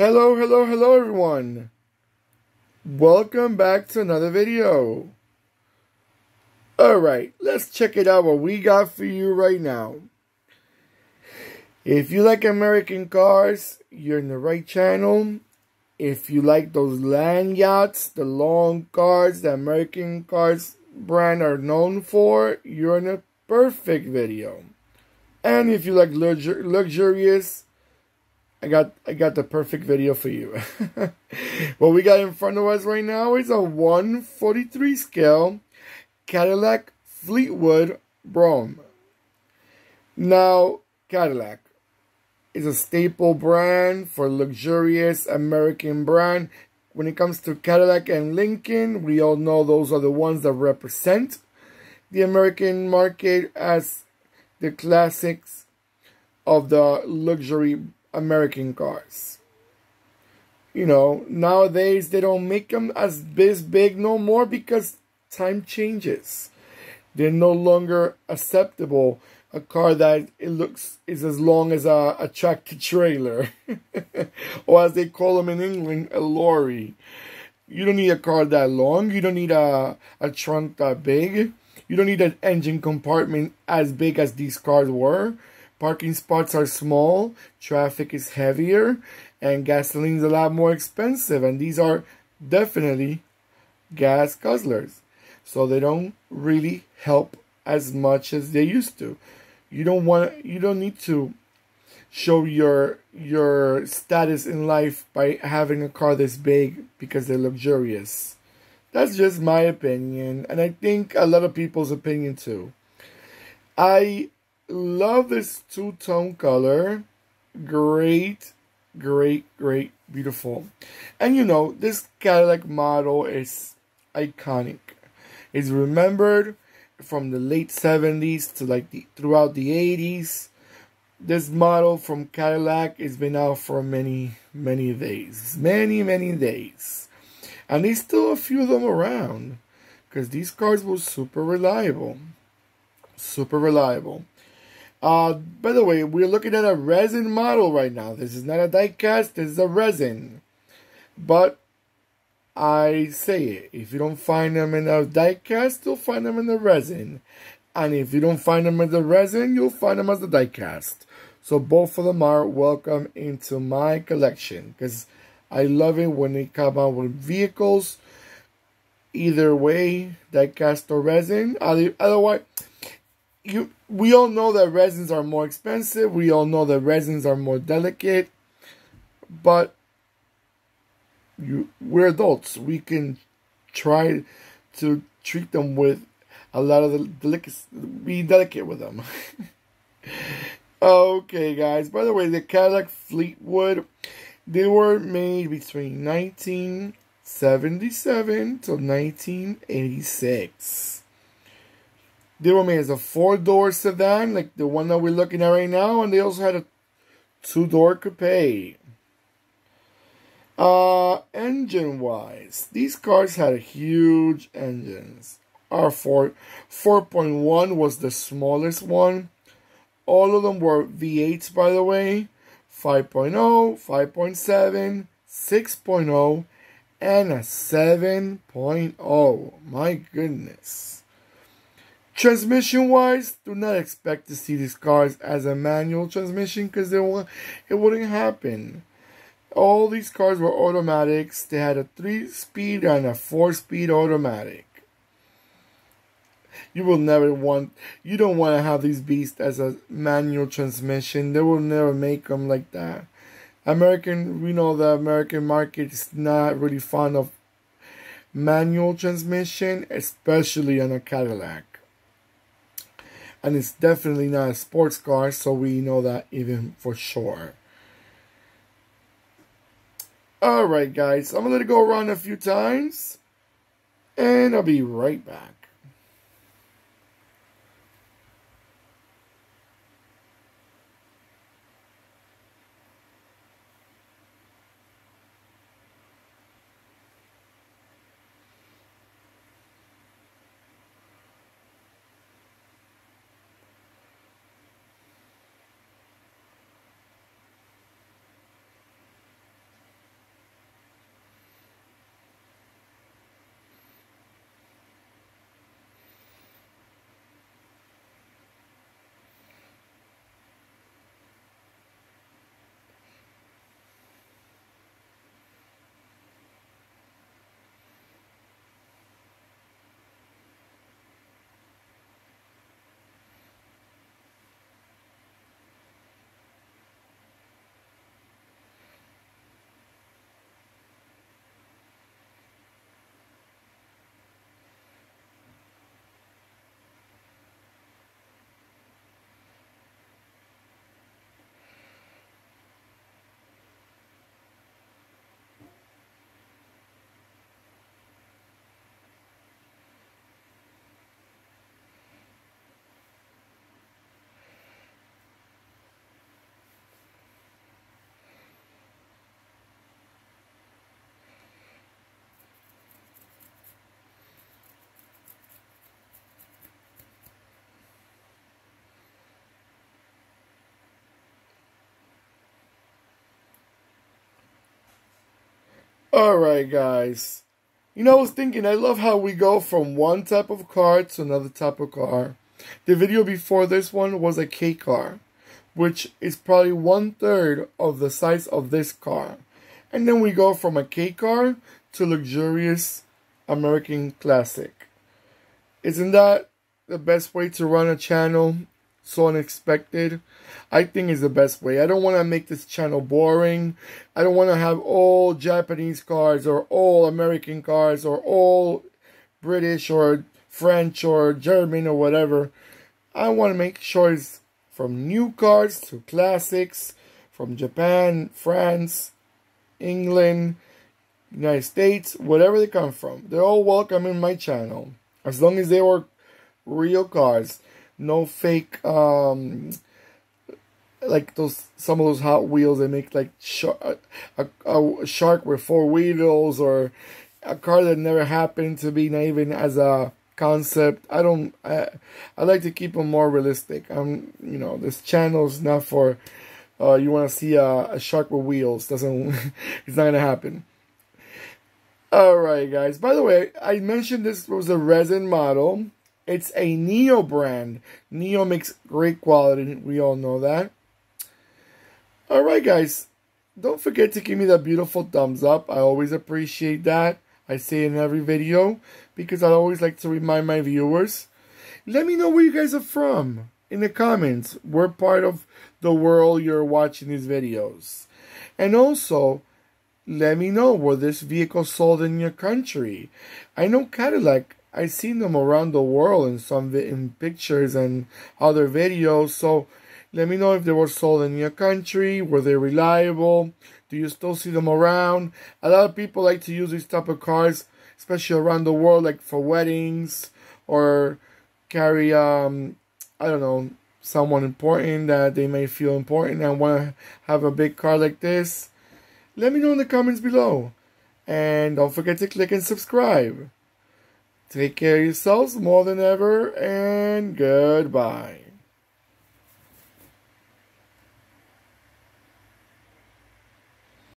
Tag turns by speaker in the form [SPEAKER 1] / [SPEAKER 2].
[SPEAKER 1] Hello, hello, hello everyone. Welcome back to another video. Alright, let's check it out what we got for you right now. If you like American cars, you're in the right channel. If you like those land yachts, the long cars, the American cars brand are known for, you're in a perfect video. And if you like luxur luxurious, I got I got the perfect video for you. what we got in front of us right now is a 143 scale Cadillac Fleetwood Brougham. Now, Cadillac is a staple brand for luxurious American brand. When it comes to Cadillac and Lincoln, we all know those are the ones that represent the American market as the classics of the luxury American cars. You know, nowadays they don't make them as this big no more because time changes. They're no longer acceptable. A car that it looks is as long as a, a tractor trailer, or as they call them in England, a lorry. You don't need a car that long. You don't need a, a trunk that big. You don't need an engine compartment as big as these cars were. Parking spots are small, traffic is heavier, and gasoline is a lot more expensive. And these are definitely gas guzzlers. So they don't really help as much as they used to. You don't want you don't need to show your your status in life by having a car this big because they're luxurious. That's just my opinion, and I think a lot of people's opinion too. I love this two tone color. Great, great, great, beautiful. And you know, this Cadillac model is iconic. It's remembered from the late 70s to like the throughout the 80s. This model from Cadillac has been out for many, many days. Many, many days. And there's still a few of them around. Because these cars were super reliable. Super reliable. Uh, by the way, we're looking at a resin model right now. This is not a diecast. this is a resin. But I say it, if you don't find them in a diecast, you'll find them in the resin. And if you don't find them in the resin, you'll find them as the diecast. So both of them are welcome into my collection. Because I love it when they come out with vehicles. Either way, diecast or resin. Otherwise, you we all know that resins are more expensive. We all know that resins are more delicate. But you we're adults. We can try to treat them with a lot of the delicacy. Be delicate with them. okay, guys. By the way, the Cadillac Fleetwood they were made between 1977 to 1986. They were made as a four-door sedan, like the one that we're looking at right now, and they also had a two-door coupe. Uh, engine-wise, these cars had huge engines. R4 4.1 was the smallest one. All of them were V8s, by the way. 5.0, 5.7, 6.0, and a 7.0. My goodness. Transmission wise, do not expect to see these cars as a manual transmission because it wouldn't happen. All these cars were automatics. They had a 3 speed and a 4 speed automatic. You will never want, you don't want to have these beasts as a manual transmission. They will never make them like that. American, we know the American market is not really fond of manual transmission, especially on a Cadillac. And it's definitely not a sports car, so we know that even for sure. Alright guys, I'm going to let it go around a few times. And I'll be right back. Alright, guys. You know, I was thinking, I love how we go from one type of car to another type of car. The video before this one was a K car, which is probably one third of the size of this car. And then we go from a K car to luxurious American classic. Isn't that the best way to run a channel? So unexpected. I think is the best way. I don't want to make this channel boring. I don't want to have all Japanese cars or all American cars or all British or French or German or whatever. I want to make it's from new cars to classics, from Japan, France, England, United States, whatever they come from. They're all welcome in my channel. As long as they were real cars. No fake, um, like those, some of those Hot Wheels they make like a, a, a shark with four wheels or a car that never happened to be, not even as a concept. I don't, I, I like to keep them more realistic. I'm, you know, this channel is not for, uh, you want to see a, a shark with wheels. Doesn't, it's not to happen. Alright guys, by the way, I mentioned this was a resin model. It's a Neo brand. Neo makes great quality, we all know that. Alright guys, don't forget to give me that beautiful thumbs up. I always appreciate that. I say in every video because I always like to remind my viewers. Let me know where you guys are from in the comments. We're part of the world you're watching these videos. And also, let me know where this vehicle sold in your country. I know Cadillac. I've seen them around the world in some in pictures and other videos. So let me know if they were sold in your country. Were they reliable? Do you still see them around? A lot of people like to use these type of cars, especially around the world, like for weddings or carry um I don't know someone important that they may feel important and want to have a big car like this let me know in the comments below. And don't forget to click and subscribe. Take care of yourselves more than ever, and goodbye.